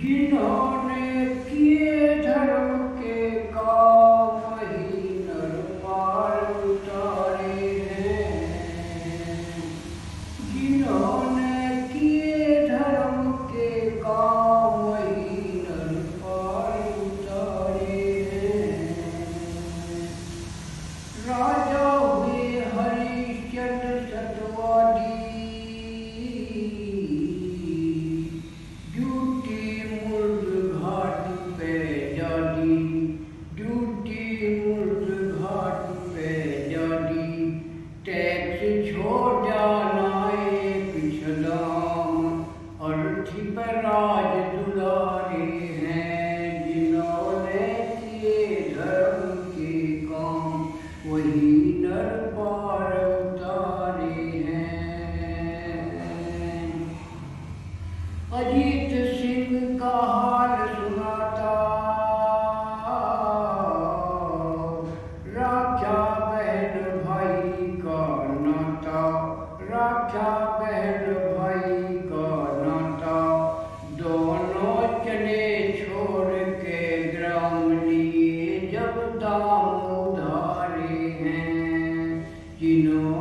جنہوں نے کیے چھوٹا نائے پچھلام اور پر راج دلارے ہیں جنہوں نے کیے دھرم کے کام وہی نر پار اتارے ہیں اجیت سنگھ کا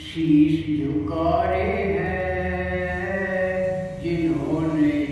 شیش جھکارے ہیں جنہوں نے